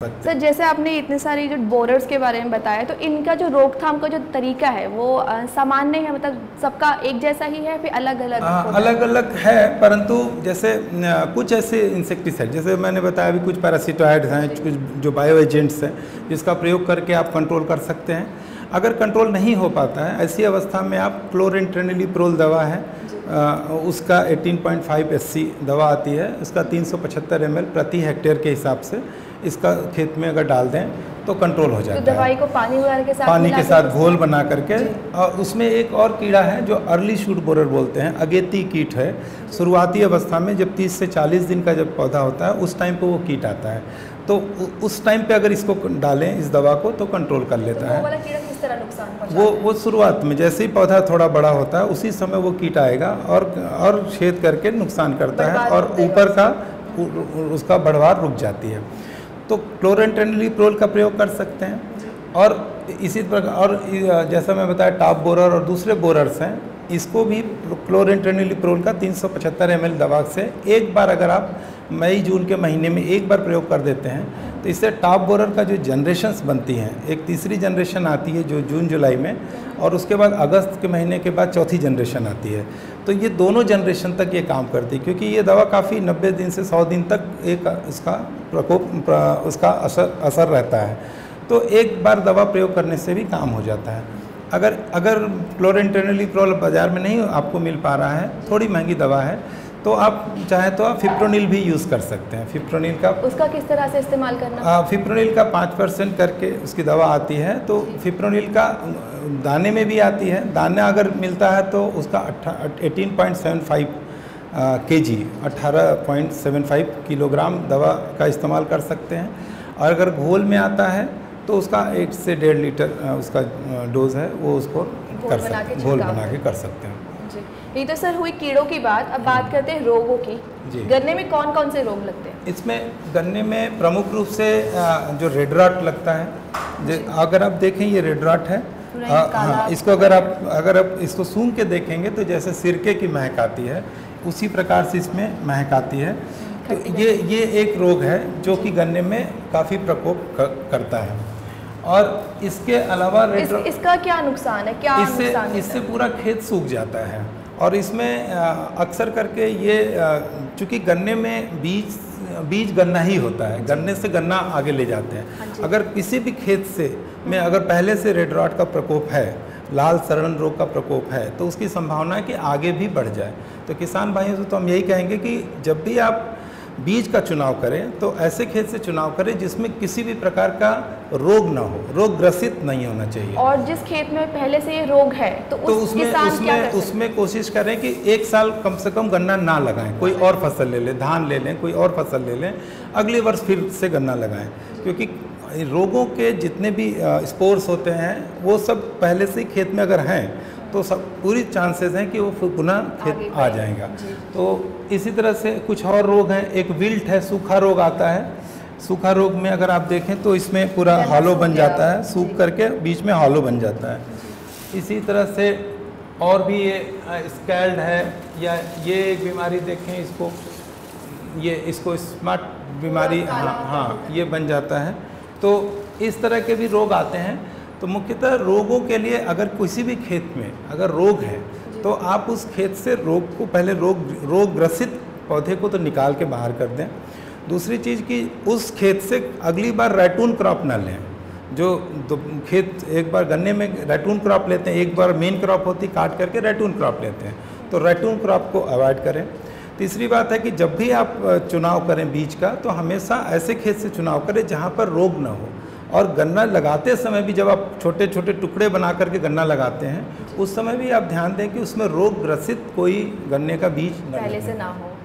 Sir जैसे आपने इतने सारे जो बोरर्स के बारे में बताया तो इनका जो रोकथाम का जो तरीका है वो सामान्य है मतलब सबका एक जैसा ही है फिर अलग अलग हाँ? अलग अलग है परंतु जैसे कुछ ऐसे इंसेक्टिसाइड जैसे मैंने बताया अभी कुछ पैरासिटॉइड्स हैं कुछ जो बायो एजेंट्स हैं जिसका प्रयोग करके आप कंट्रोल कर सकते हैं। अगर कंट्रोल नहीं हो पाता है ऐसी अवस्था में आप क्लोरेंट्रेनिलीप्रोल दवा है अ, उसका 18.5 एससी दवा आती है उसका 375 एमएल प्रति हेक्टेयर के हिसाब से इसका खेत में अगर डाल दें तो कंट्रोल हो जाता तो जाता है। दवाई को पानी वगैरह के साथ पानी के साथ घोल बना करके और उसमें एक और कीड़ा है जो अर्ली शूट बोरर बोलते हैं अगेती कीट है। शुरुआती अवस्था में जब 30 से 40 दिन का जब पौधा होता है उस टाइम पे वो कीट आता है। तो उस टाइम पे अगर इसको डालें इस दवा को तो कंट्रोल कर तो लेता है। वो वो शुरुआत में जैसे ही पौधा थोड़ा बड़ा होता है उसी समय वो कीट आएगा और और छेद करके नुकसान करता है और ऊपर का उसका बढ़वार रुक जाती है। तो क्लोरेंटेनलीप्रोल का प्रयोग कर सकते हैं। और इसी प्रकार, और, जैसा मैं बताया, टॉप बोरर और दूसरे बोरर्स हैं, इसको भी क्लोरेंटेनलीप्रोल का 375 एम दवा से एक बार अगर आप मई, जून के महीने में एक बार प्रयोग कर देते हैं तो इससे टॉप बोरर का जो जनरेशन्स बनती हैं, एक तीसरी जनरेशन आती है जो जून, जुलाई में, और उसके बाद अगस्त के महीने के बाद चौथी जनरेशन आती है। तो ये दोनों जनरेशन तक ये काम करती है, क्योंकि ये दवा काफ़ी 90 दिन से 100 दिन तक एक इसका प्रकोप, प्र- उसका असर असर रहता है। तो एक बार दवा प्रयोग करने से भी काम हो जाता है। अगर अगर क्लोरेंटेनलीप्रोल बाज़ार में नहीं आपको मिल पा रहा है, थोड़ी महँगी दवा है तो आप चाहें तो आप फिप्रोनिल भी यूज़ कर सकते हैं। फिप्रोनिल का उसका किस तरह से इस्तेमाल करना? आ, फिप्रोनिल का पाँच परसेंट करके उसकी दवा आती है तो फिप्रोनिल का दाने में भी आती है। दाना अगर मिलता है तो उसका एटीन पॉइंट सेवन फाइव के जी अट्ठारह पॉइंट सेवन फाइव किलोग्राम दवा का इस्तेमाल कर सकते हैं। और अगर घोल में आता है तो उसका एक से डेढ़ लीटर उसका डोज है वो उसको कर सकते घोल बना के कर सकते हैं। ये तो सर हुई कीड़ों की बात। अब बात करते हैं रोगों की। गन्ने में कौन कौन से रोग लगते हैं? इसमें गन्ने में प्रमुख रूप से जो रेड रॉट लगता है अगर आप देखें ये रेड रॉट है। आ, हाँ इसको अगर आप अगर आप इसको सूंघ के देखेंगे तो जैसे सिरके की महक आती है उसी प्रकार से इसमें महक आती है। तो ये ये एक रोग है जो कि गन्ने में काफ़ी प्रकोप करता है। और इसके अलावा रेड इस, इसका क्या नुकसान है? क्या इससे इससे पूरा खेत सूख जाता है। और इसमें अक्सर करके ये चूँकि गन्ने में बीज बीज गन्ना ही होता है गन्ने से गन्ना आगे ले जाते हाँ। हैं अगर किसी भी खेत से में अगर पहले से रेड रॉट का प्रकोप है लाल सरण रोग का प्रकोप है तो उसकी संभावना है कि आगे भी बढ़ जाए। तो किसान भाइयों से तो हम यही कहेंगे कि जब भी आप बीज का चुनाव करें तो ऐसे खेत से चुनाव करें जिसमें किसी भी प्रकार का रोग ना हो रोग ग्रसित नहीं होना चाहिए। और जिस खेत में पहले से ये रोग है तो, तो उस उसमें उसमें कर उसमें कोशिश करें कि एक साल कम से कम गन्ना ना लगाएँ कोई और फ़सल ले लें धान ले लें कोई और फ़सल ले लें अगले वर्ष फिर से गन्ना लगाएँ। क्योंकि रोगों के जितने भी स्पोर्स होते हैं वो सब पहले से ही खेत में अगर हैं तो सब पूरी चांसेस हैं कि वो पुनः खेत आ जाएगा। तो इसी तरह से कुछ और रोग हैं। एक विल्ट है सूखा रोग आता है। सूखा रोग में अगर आप देखें तो इसमें पूरा हॉलो बन जाता है। सूख करके बीच में हॉलो बन जाता है। इसी तरह से और भी ये स्कैल्ड है या ये एक बीमारी देखें इसको ये इसको स्मार्ट बीमारी हाँ। हाँ ये बन जाता है। तो इस तरह के भी रोग आते हैं। तो मुख्यतः रोगों के लिए अगर किसी भी खेत में अगर रोग है तो आप उस खेत से रोग को पहले रोग रोग ग्रसित पौधे को तो निकाल के बाहर कर दें। दूसरी चीज़ कि उस खेत से अगली बार रैटून क्रॉप ना लें। जो दो, खेत एक बार गन्ने में रैटून क्रॉप लेते हैं, एक बार मेन क्रॉप होती, काट करके रैटून क्रॉप लेते हैं। तो रैटून क्रॉप को अवॉइड करें। तीसरी बात है कि जब भी आप चुनाव करें बीज का तो हमेशा ऐसे खेत से चुनाव करें जहाँ पर रोग ना हो। और गन्ना लगाते समय भी जब आप छोटे छोटे टुकड़े बना करके गन्ना लगाते हैं उस समय भी आप ध्यान दें कि उसमें रोग ग्रसित कोई गन्ने का बीज पहले से ना हो।